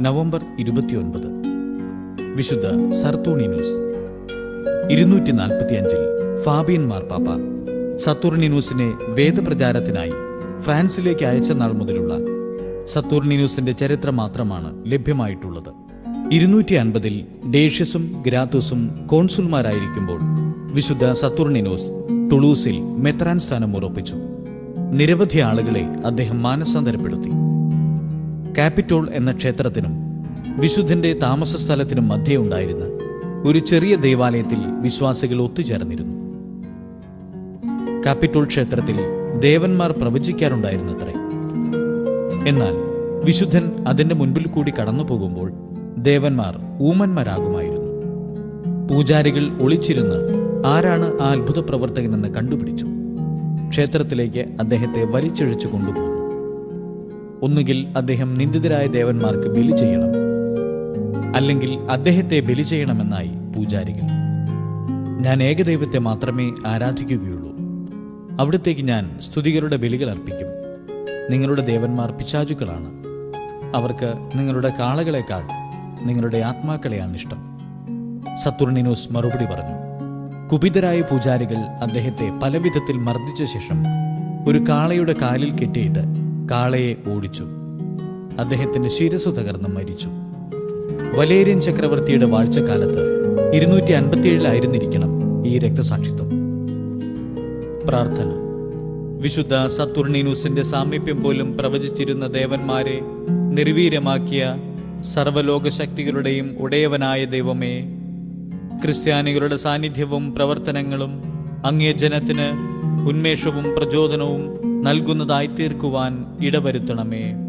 November ഇരുപത്തിയൊൻപത്. വിശുദ്ധ സർത്തോണിനൂസ് ഇരുന്നൂറ്റി നാൽപ്പത്തിയഞ്ചിൽ ഫാബിയൻ മാർപ്പാപ്പ സത്തൂർണിനൂസിനെ വേദപ്രചാരത്തിനായി ഫ്രാൻസിലേക്ക് അയച്ച നാൾ മുതലുള്ള സത്തൂർണിനൂസിന്റെ ചരിത്രം മാത്രമാണ് ലഭ്യമായിട്ടുള്ളത്. ഇരുന്നൂറ്റി അൻപതിൽ ഡേഷ്യസും ഗ്രാത്തൂസും കോൺസുൽമാരായിരിക്കുമ്പോൾ വിശുദ്ധ സത്തൂർണിനൂസ് ടുളൂസിൽ മെത്രാൻ സ്ഥാനം ഉറപ്പിച്ചു. നിരവധി ആളുകളെ അദ്ദേഹം മാനസാന്തരപ്പെടുത്തി. കാപ്പിറ്റോൾ എന്ന ക്ഷേത്രത്തിനും വിശുദ്ധന്റെ താമസ സ്ഥലത്തിനും മധ്യേ ഉണ്ടായിരുന്ന ഒരു ചെറിയ ദേവാലയത്തിൽ വിശ്വാസികൾ ഒത്തുചേർന്നിരുന്നു. കാപ്പിറ്റോൾ ക്ഷേത്രത്തിൽ ദേവന്മാർ പ്രവചിക്കാറുണ്ടായിരുന്നത്രേ. എന്നാൽ വിശുദ്ധൻ അതിന്റെ മുൻപിൽ കൂടി കടന്നു പോകുമ്പോൾ ദേവന്മാർ ഊമന്മാരാകുമായിരുന്നു. പൂജാരികൾ ഒളിച്ചിരുന്ന് ആരാണ് ആ അത്ഭുത പ്രവർത്തകനെന്ന് കണ്ടുപിടിച്ചു. ക്ഷേത്രത്തിലേക്ക് അദ്ദേഹത്തെ വലിച്ചിഴച്ചു കൊണ്ടുപോകുന്നു ഒന്നുകിൽ അദ്ദേഹം നിന്ദിതരായ ദേവന്മാർക്ക് ബലി ചെയ്യണം അല്ലെങ്കിൽ അദ്ദേഹത്തെ ബലി ചെയ്യണമെന്നായി പൂജാരികൾ. ഞാൻ ഏകദൈവത്തെ മാത്രമേ ആരാധിക്കുകയുള്ളൂ. അവിടത്തേക്ക് ഞാൻ സ്തുതികളുടെ ബലികൾ അർപ്പിക്കും. നിങ്ങളുടെ ദേവന്മാർ പിശാചുക്കളാണ്. അവർക്ക് നിങ്ങളുടെ കാളകളെക്കാൾ നിങ്ങളുടെ ആത്മാക്കളെയാണ് ഇഷ്ടം. സത്തുർണിനോസ് മറുപടി പറഞ്ഞു. കുപിതരായ പൂജാരികൾ അദ്ദേഹത്തെ പലവിധത്തിൽ മർദ്ദിച്ച ശേഷം ഒരു കാളയുടെ കാലിൽ കെട്ടിയിട്ട് കാളയെ ഓടിച്ചു. അദ്ദേഹത്തിന്റെ ശിരസ് തകർന്ന് മരിച്ചു. വലേരിയൻ ചക്രവർത്തിയുടെ വാഴ്ചക്കാലത്ത് ഇരുന്നൂറ്റി അൻപത്തിയേഴിലായിരുന്നിരിക്കണം ഈ രക്തസാക്ഷിത്വം. പ്രാർത്ഥന. വിശുദ്ധ സത്തുർണീനൂസിന്റെ സാമീപ്യം പോലും പ്രവചിച്ചിരുന്ന ദേവന്മാരെ നിർവീര്യമാക്കിയ സർവലോക ശക്തികളുടെയും ഉടയവനായ ദൈവമേ ക്രിസ്ത്യാനികളുടെ സാന്നിധ്യവും പ്രവർത്തനങ്ങളും അങ്ങേ ജനത്തിന് ഉന്മേഷവും പ്രചോദനവും നൽകുന്നതായി തീർക്കുവാൻ ഇടവരുത്തണമേ.